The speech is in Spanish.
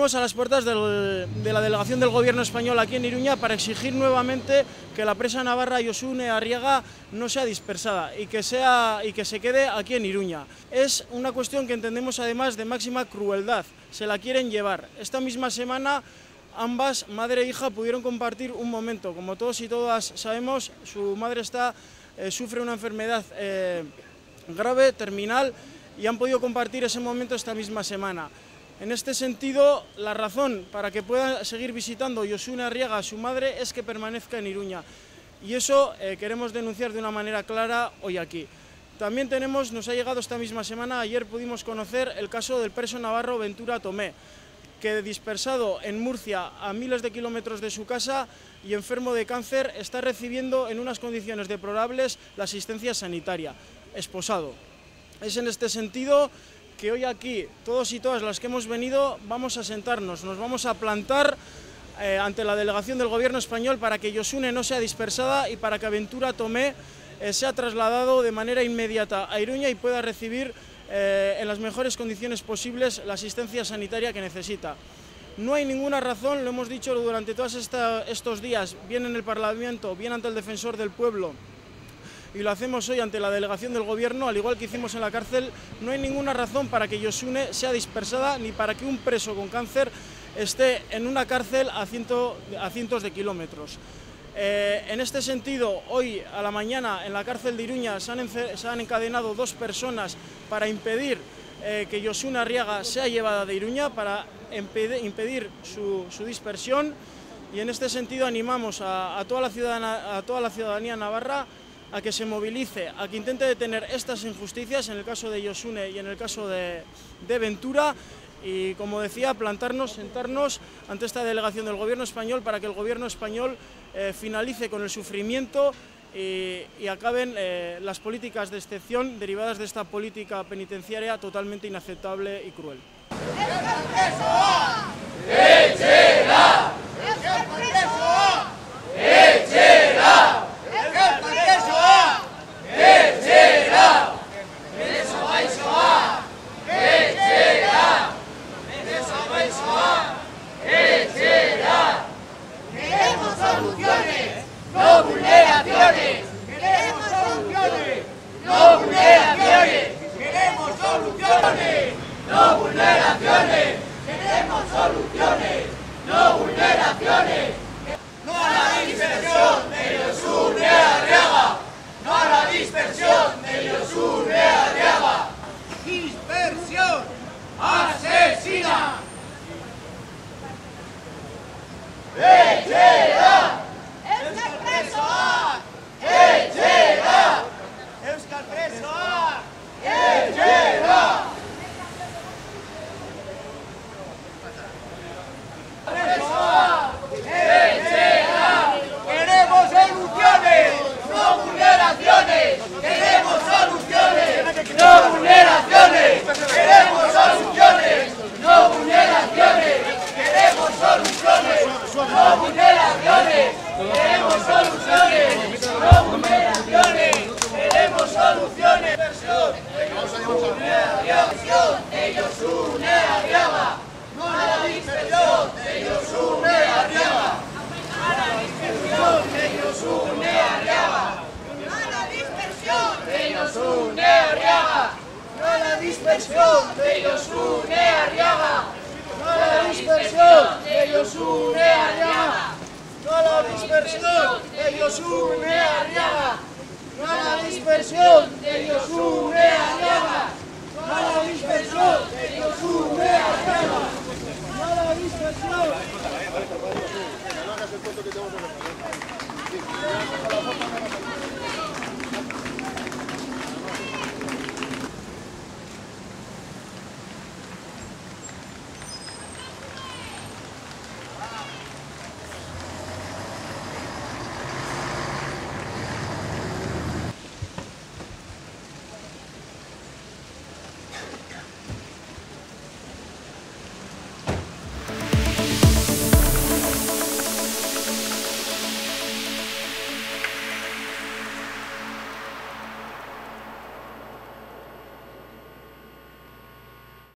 Venimos a las puertas del, de la delegación del gobierno español aquí en Iruña para exigir nuevamente que la presa navarra Yosune Arriaga no sea dispersada y que, sea, y que se quede aquí en Iruña. Es una cuestión que entendemos además de máxima crueldad, se la quieren llevar. Esta misma semana ambas, madre e hija, pudieron compartir un momento. Como todos y todas sabemos, su madre está, eh, sufre una enfermedad eh, grave, terminal, y han podido compartir ese momento esta misma semana. En este sentido, la razón para que pueda seguir visitando Yosune Arriaga a su madre es que permanezca en Iruña. Y eso eh, queremos denunciar de una manera clara hoy aquí. También tenemos, nos ha llegado esta misma semana, ayer pudimos conocer el caso del preso navarro Ventura Tomé, que dispersado en Murcia a miles de kilómetros de su casa y enfermo de cáncer, está recibiendo en unas condiciones deplorables la asistencia sanitaria, esposado. Es en este sentido que hoy aquí, todos y todas las que hemos venido, vamos a sentarnos, nos vamos a plantar eh, ante la delegación del gobierno español para que Yosune no sea dispersada y para que Aventura Tomé eh, sea trasladado de manera inmediata a Iruña y pueda recibir eh, en las mejores condiciones posibles la asistencia sanitaria que necesita. No hay ninguna razón, lo hemos dicho durante todos estos días, bien en el Parlamento, bien ante el Defensor del Pueblo, y lo hacemos hoy ante la delegación del gobierno, al igual que hicimos en la cárcel, no hay ninguna razón para que Yosune sea dispersada ni para que un preso con cáncer esté en una cárcel a, cientos de kilómetros. Eh, en este sentido, hoy a la mañana en la cárcel de Iruña se han, encadenado dos personas para impedir eh, que Yosune Arriaga sea llevada de Iruña, para impedir su, dispersión y en este sentido animamos a, toda la a toda la ciudadanía navarra a que se movilice, a que intente detener estas injusticias en el caso de Yosune y en el caso de, Ventura y, como decía, plantarnos, sentarnos ante esta delegación del gobierno español para que el gobierno español eh, finalice con el sufrimiento y, acaben eh, las políticas de excepción derivadas de esta política penitenciaria totalmente inaceptable y cruel. Dispersión de Arriaga. No la dispersión de Yosune Arriaga. No la dispersión de Yosune Arriaga. No la dispersión de Arriaga. No la dispersión de Arriaga.